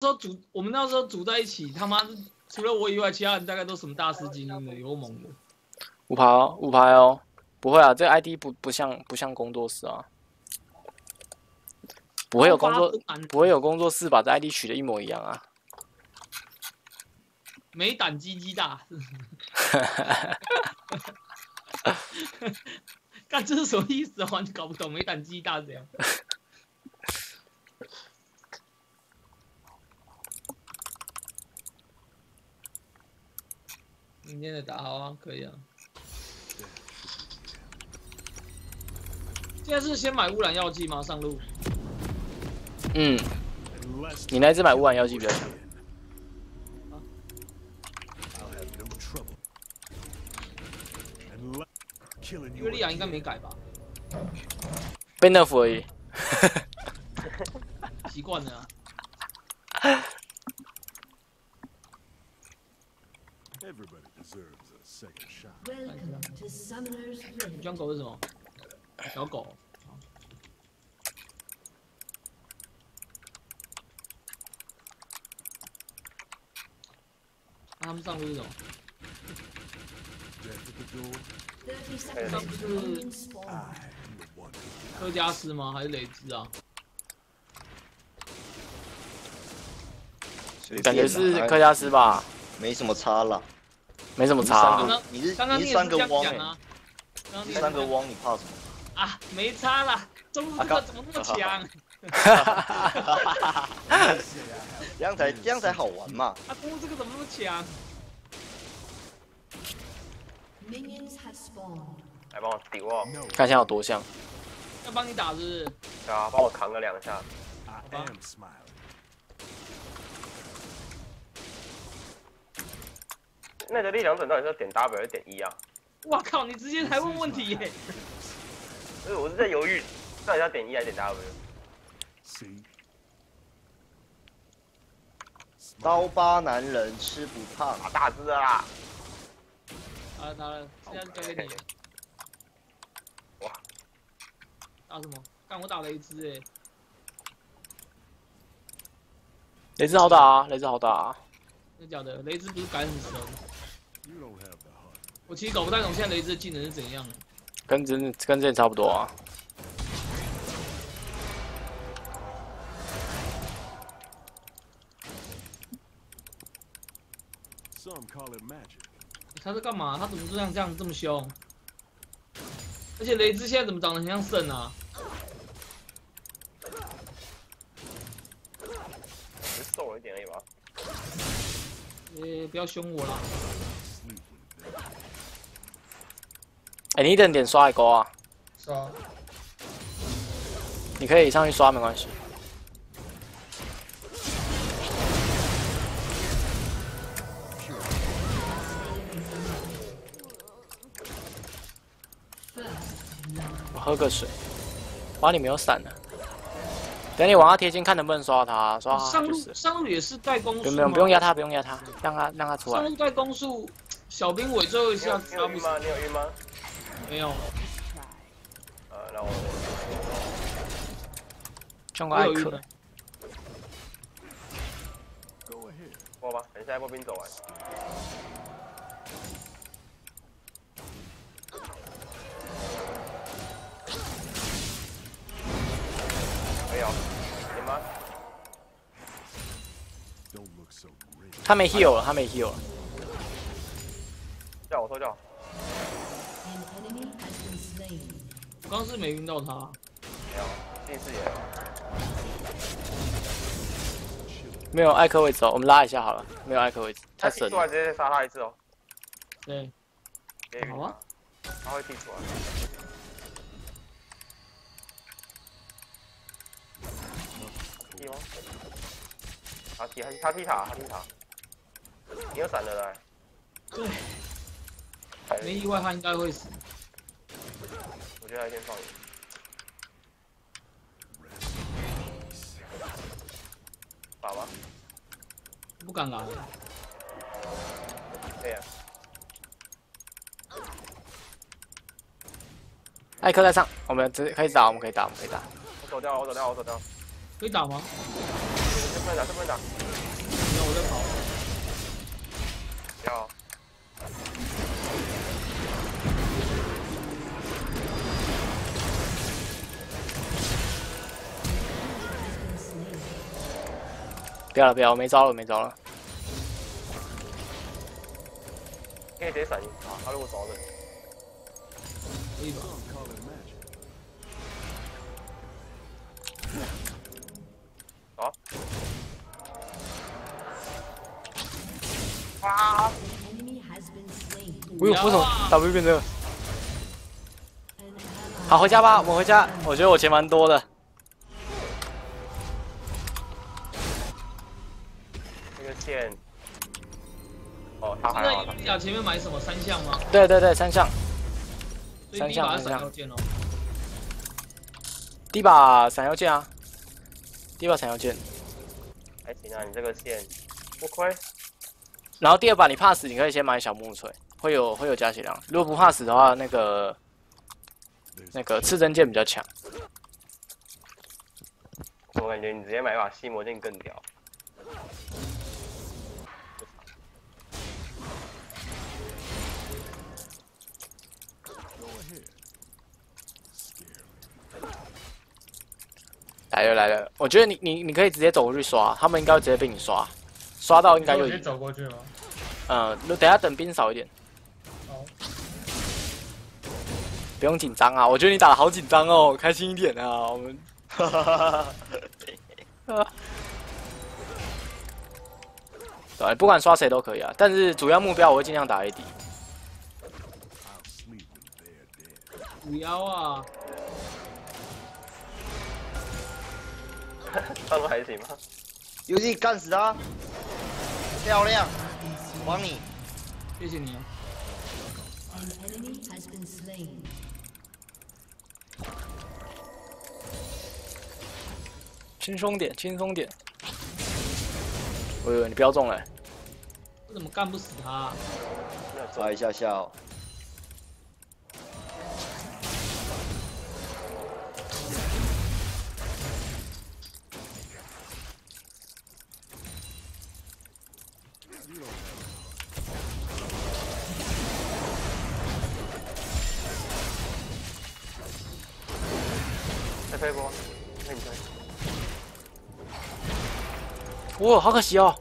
时候组我们那时候组在一起，他妈除了我以外，其他人大概都什么大师精英的，有猛的。五排哦，五排哦，不会啊，这个 ID 不不像不像工作室啊，不会有工作不会有工作室把这 ID 取的一模一样啊。没胆鸡鸡大 看这是什么意思啊？完全搞不懂，没胆鸡大这样。明天再打好啊，可以啊。现在是先买污染药剂吗？上路。嗯，你那只买污染药剂比较强。因为利亚应该没改吧？被 nerf 而已。习惯了。你装狗是什么？小狗。他们上路是什么？上是科加斯吗？还是雷兹啊？感觉是科加斯吧，没什么差了，没什么差。你是刚刚你是三个汪哎，你三个汪你怕什么？啊，没差了，中路这个怎么那么强？这样才这样才好玩嘛！啊，中路这个怎么那么强？来帮我顶我，看一下有多像。要帮你打是不是？对啊，帮我扛了两下。那个力量整到底是要点 W 还是点 E 啊？哇靠！你直接还问问题耶？所以我是在犹豫，到底要点 E 还是点 W？刀疤男人吃不胖，大只啦！好了好了，现在交给你。哇！打什么？干我打雷兹哎！雷兹好打啊！雷兹好打啊！真的假的？雷兹不是改很深？我其实搞不太懂现在雷兹的技能是怎样。跟之跟之前差不多啊。他在干嘛？他怎么这样这样这么凶？而且雷兹现在怎么长得很像圣啊？瘦了一点而已吧。呃，不要凶我啦！哎，你等点刷一勾啊！刷。你可以上去刷，没关系。我喝个水。哇，你没有闪呢。等你往他贴近，看能不能刷他。刷上路上路也是带攻速不用不用压他，不用压他，让他让他出来。上路带攻速，小兵尾最后一下你有晕吗？你有晕吗？没有。呃，让我。中个艾克。过吧，等一下一波兵走完。没有，行吗？他没 heal 了，他没 heal 了。叫我说叫。刚是没晕到他。没有，近视眼。没有艾克位置哦，我们拉一下好了。没有艾克位置，太神了。出来直接杀他一次哦。对。好啊。他会踢出来。踢吗？他踢，他他踢塔，他踢塔。你有闪的来。对。没意外，他应该会死。我觉得他先放你。打吧。不敢来。对呀。艾克在上，我们直接可以打，我们可以打，我们可以打。我走掉了，我走掉了，我走掉了。可以打吗？这不能打，这不能打。然后我在跑，要不要了不要我，没招了没招了。可以直接闪现他，他如果找人？啊！我有为什么 W 变这个？好，回家吧，我们回家。我觉得我钱蛮多的。那个线，哦，他现还好，在伊利亚前面买什么三项吗？对对对，三项，三项三项闪耀剑哦。第一把闪耀剑啊，第一把闪耀剑。还行啊，你这个线不亏。然后第二把你怕死，你可以先买小木锤，会有会有加血量。如果不怕死的话，那个那个刺针剑比较强。我感觉你直接买把吸魔剑更屌。来了来了，我觉得你你你可以直接走过去刷，他们应该会直接被你刷，刷到应该就赢。走过去吗？嗯，等下等兵少一点，好，不用紧张啊。我觉得你打的好紧张哦，开心一点啊。我们 对，不管刷谁都可以啊，但是主要目标我会尽量打 AD。五幺啊，上路还行吗？游戏干死他，漂亮，往你。谢谢你.轻松点，轻松点。喂喂，你不要中了、欸我怎么干不死他、抓一下下哦。哇，好可惜哦。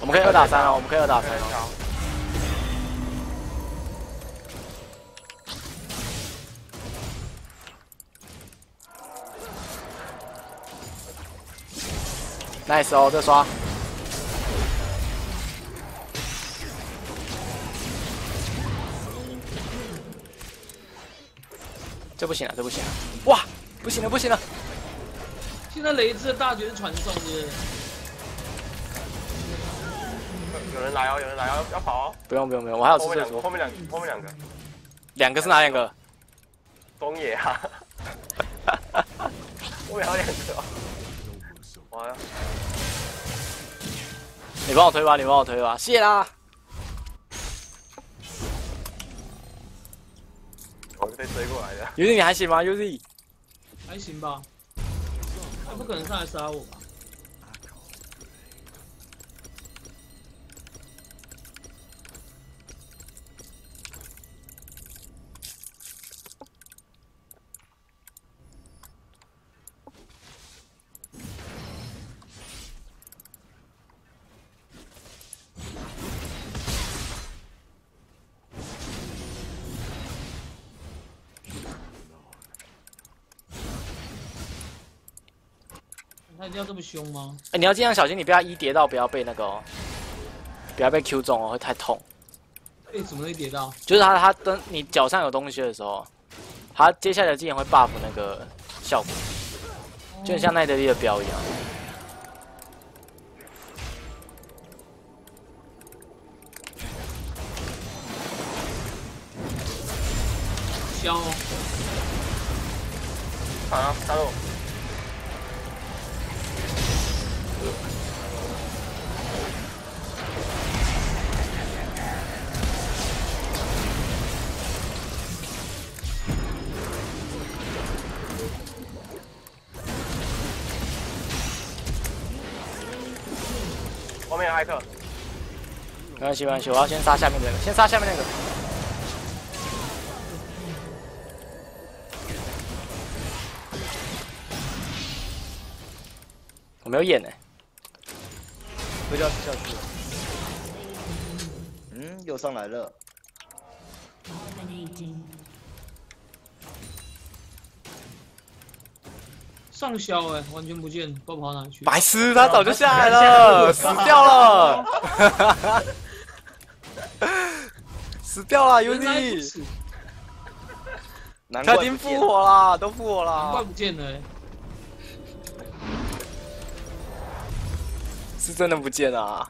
我们可以二打三哦，我们可以二打三哦。nice 哦，这刷。这不行了，这不行了！哇，不行了，不行了！现在雷兹的大绝是传送的，人来哦，有人来哦，要跑哦。不用不用不用，我还有后面两。后面两个，后面两个，两个是哪两个？东野啊。后面还有两个！你帮我推吧，你帮我推吧，谢啦！我是被追过来的。Uzi 你还行吗？Uzi，还行吧？他不可能上来杀我吧？要这么凶吗？哎，你要尽量小心，你不要一跌到，不要被那个哦，不要被 Q 中哦，会太痛。哎、怎么会跌到？就是他他登你脚上有东西的时候，他接下来的技能会 buff 那个效果，就很像奈德利的标一样。消哦，好啊，加入。后面有艾克，没关系没关系，我要先杀下面那个，先杀下面那个。我没有眼呢、不要下去了。嗯，又上来了。上消哎、完全不见，不知道跑哪去。白痴，他早就下来了，死掉了，死掉了，Uzi，他已经复活了，都复活难怪，不见了、欸。是真的不见啊。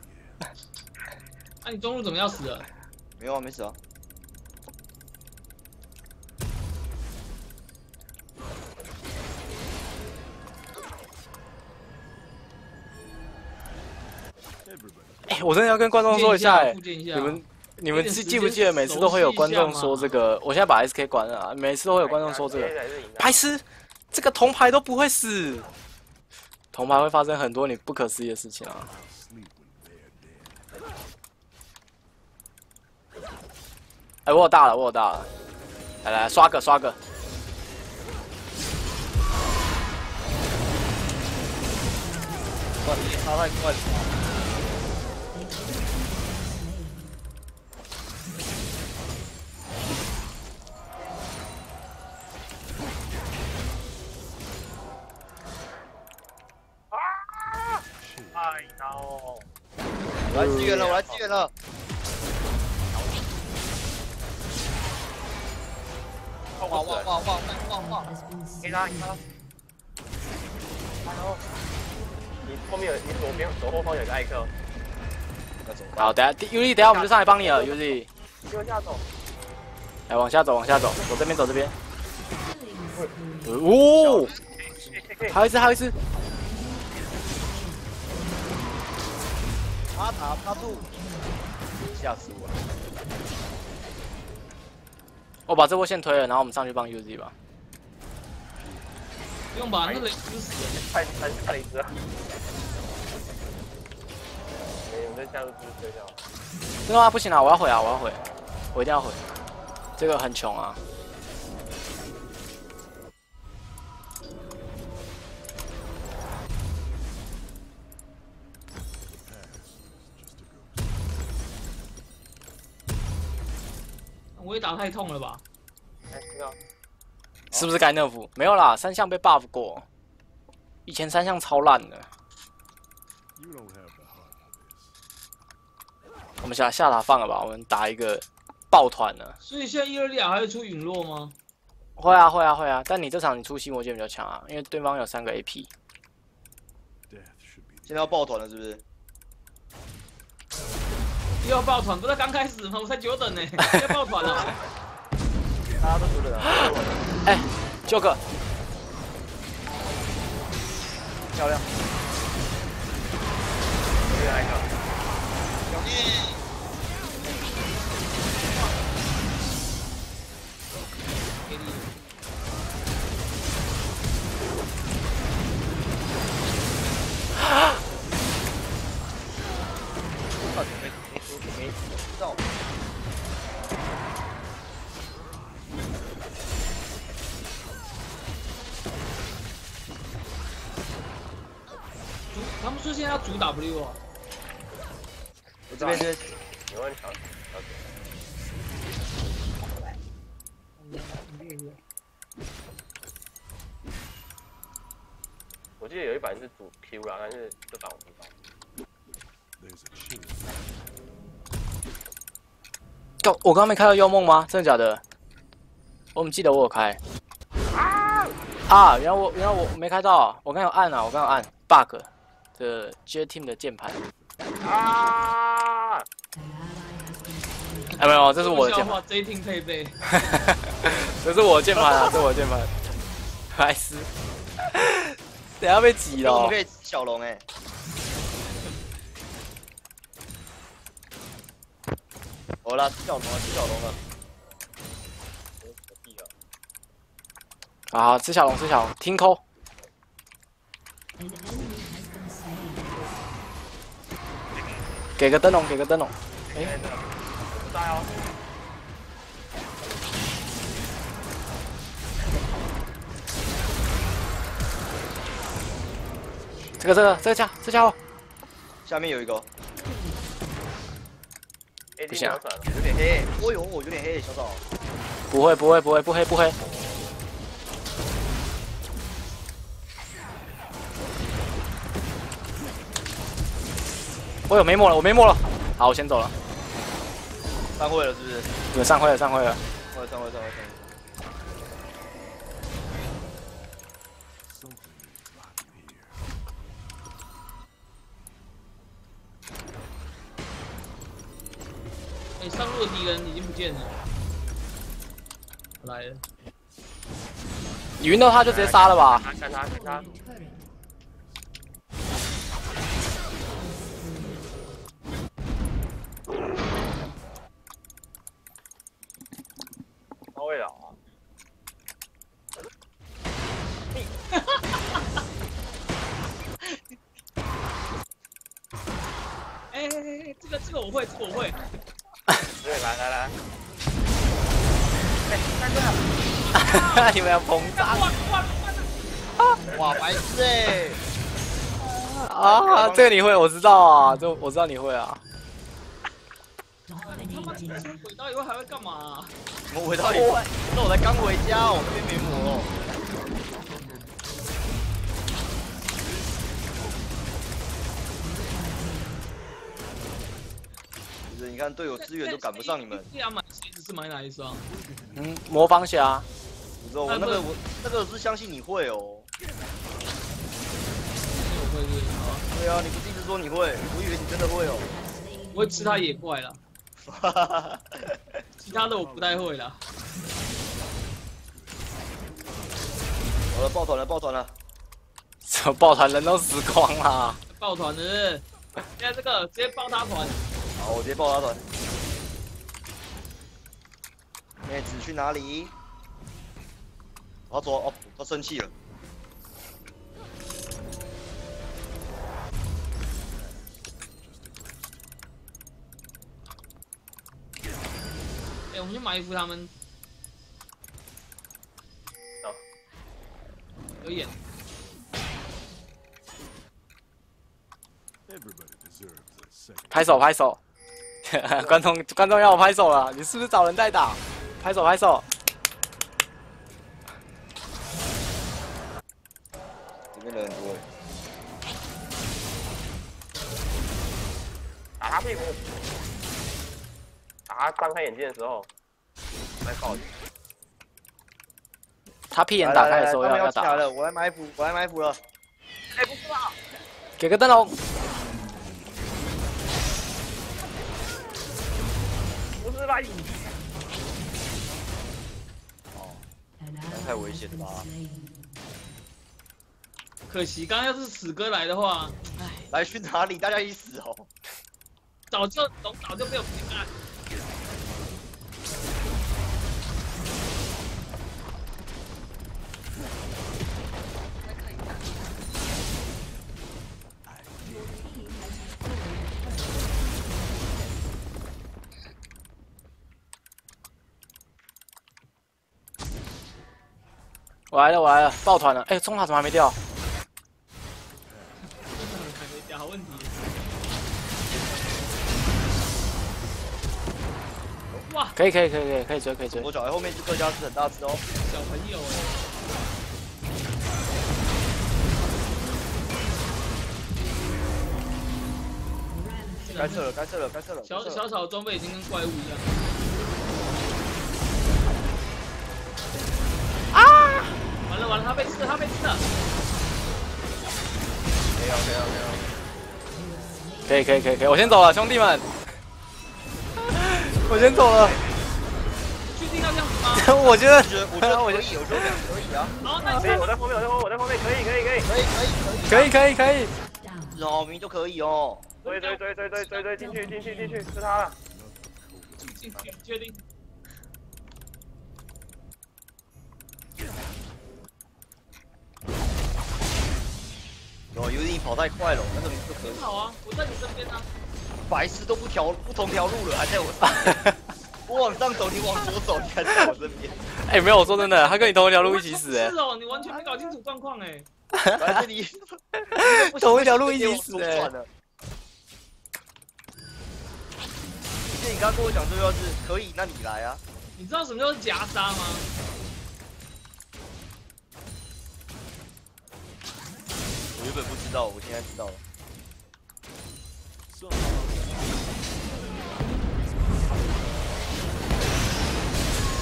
那、你中路怎么要死了？没有啊，没死啊。我真的要跟观众说一下、哎你们你们记记不记得每次都会有观众说这个？我现在把 SK 关了啊，每次都会有观众说这个。白痴，这个铜牌都不会死，铜牌会发生很多你不可思议的事情啊！哎、我有大了，我有大了，来来刷个刷个，哇，你他太快了。来支援了，我来支援了。哇哇哇哇哇哇哇！给他，给他。Hello。你后面有，你左边左后方有个艾克？好，等下 Uzi，等下我们就上来帮你了，Uzi，往下走。来往下走，往下走，走这边，走这边.哦，还有一只，还有一只，他塔他住，吓死我了！我把这波线推了，然后我们上去帮 Uzi 吧。不用把那雷死死了。太太太一只了。没，我们再加入支持掉。真的吗？不行啊，我要回啊，我要回，我一定要回。这个很穷啊。我也打太痛了吧？哎，这个是不是该 nerf？没有啦，三项被 buff 过。以前三项超烂的。我们下下塔放了吧，我们打一个抱团的。所以现在伊尔利亚还会出陨落吗？会啊会啊会啊，但你这场你出吸魔剑比较强啊，因为对方有三个 AP。现在要抱团了是不是？又要抱团，不是刚开始吗？我才久等呢，要抱团了。大家都九等啊哎，九哥，漂亮。主 W 啊。我这边这边有问强。我记得有一版是主 Q 啦，但是这版我不知道。干我刚刚没开到幽梦吗？真的假的？我怎么记得我有开？啊！原来我原来我没开到啊，我刚有按啊，我刚有按 bug 的 J Team 的键盘。啊.哎，没有，这是我的键盘，，J Team 配备。这是我的键盘啊，这是我的键盘。白痴，等下被挤了哦我们可。以吃小龙哎。好啦，吃小龙了，吃小龙了。啊，吃小龙，吃小龙，听扣。给个灯笼，给个灯笼。哎，这个不在哦。这个这个这个家这家伙下面有一个不行有点黑。哦呦，我有点黑，小枣。不会不会不会不黑不黑。我有没墨了，我没墨了。好，我先走了。散会了是不是？你们上会了，散会了。上会上会散会。哎，上路的敌人已经不见了。来了，你晕到他就直接杀了吧。看看他，看哎，看这个，你们要膨胀哇白痴哎！啊！这个你会，我知道啊，这我知道你会啊。他妈回到以后还会干嘛啊？我回到，那我才刚回家，我这边没魔了。就是你看队友资源都赶不上你们，是买哪一双？嗯，魔方侠，你知道我那个我那个是相信你会哦。我会是啊，对啊，你不是一直说你会，我以为你真的会哦。我会吃他野怪了，哈哈哈。其他的我不太会啦。好了，抱团了，抱团了。什么抱团人都死光了。抱团的是不是，现在这个直接抱他团，好，我直接抱他团。妹子去哪里？我要走哦，他生气了。哎、我们去埋伏他们。走有演，Everybody deserves a second. 拍手拍手，观众观众要我拍手了，你是不是找人在打？拍手拍手，这边人很多。打他屁股，打他张开眼睛的时候，来搞你。他屁眼打开的时候要要打，来了，我来埋伏，我来埋伏了。哎，不是啊，给个灯笼。不是吧？太危险了吧可惜刚刚要是死哥来的话，哎，来去哪里？大家一起死哦。早就龙早就被我平安。我来了我来了，抱团了。哎，中塔怎么还没掉？没掉，好问题。哇，可以可以可以可以可以追可以追。我小孩后面是各家是很大只哦。小朋友哎，该撤了，该撤了，该撤了。小小草装备已经跟怪物一样。完了，他被吃了，他被吃了。没有没有没有。可以可以可以可以，我先走了，兄弟们，我先走了。确定要这样子吗？我觉得我觉得可以，我觉得 可以啊。好，那可以，我在后面，我在后面，我在后面，可以，可以，可以，可以可以可以。可以可以可以。明明就可以哦。追追追追追追追进去进去进去，是他了。进去，确定。哦，有点跑太快了，那个明明就可以。很好啊，我在你身边啊。白痴都不条不同条路了，还在我上。我往上走，你往左走，你还在我身边。哎、没有，我说真的，他跟你同一条路一起死、哎是，哦，你完全没搞清楚状况哎。反正你 同一条路一起死哎哎。算了。其实你刚刚跟我讲这句话是可以，那你来啊。你知道什么叫做夹杀吗？我原本不知道，我现在知道了。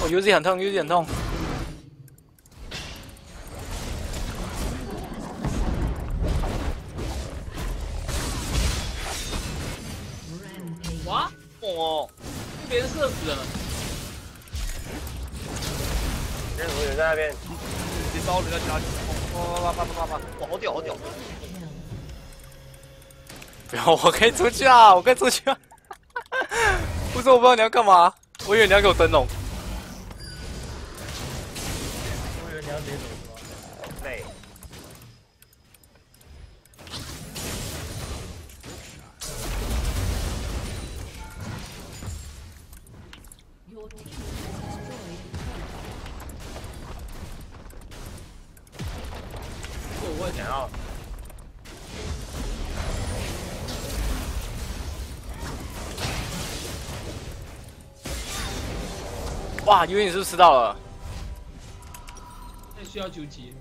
我 UZ 很痛，UZ 很痛。哇，哦，被别人射死了。那我有在那边，别把我人家家好屌！不要，我可以出去啊，我可以出去啊。不是，我不知道你要干嘛，我以为你要给我灯笼。会想要哇因为你是不是吃到了？那需要九级。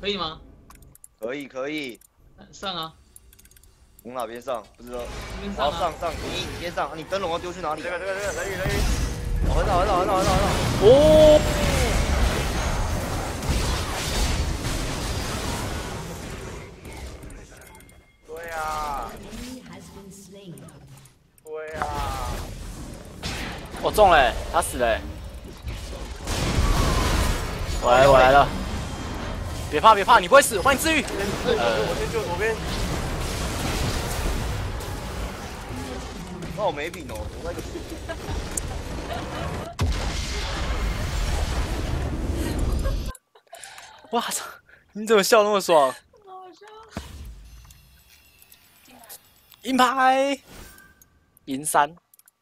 可以吗？可以可以，上啊，从哪边上？不知道。这边好上啊。上上，你你先上，你灯笼要丢去哪里？这个这个这个人鱼人鱼，哦很好很好很好很好很好。哦，对啊 enemy has been slain. 对啊，我中了、欸，他死了、欸。我来，我来了。别怕，别怕，你不会死，我帮你治愈。我先救左边，那我没品哦，我那个哇操，你怎么笑那么爽？银牌，银三。